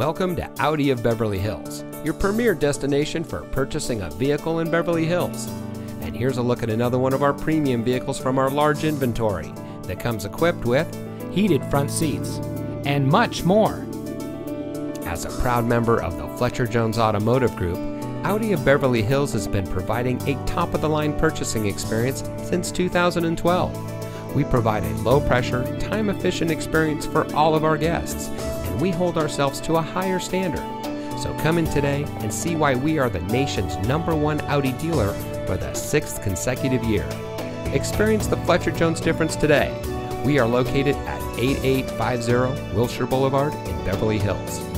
Welcome to Audi of Beverly Hills, your premier destination for purchasing a vehicle in Beverly Hills. And here's a look at another one of our premium vehicles from our large inventory that comes equipped with heated front seats, and much more. As a proud member of the Fletcher Jones Automotive Group, Audi of Beverly Hills has been providing a top of the line purchasing experience since 2012. We provide a low pressure, time efficient experience for all of our guests, we hold ourselves to a higher standard. So come in today and see why we are the nation's number one Audi dealer for the sixth consecutive year. Experience the Fletcher Jones difference today. We are located at 8850 Wilshire Boulevard in Beverly Hills.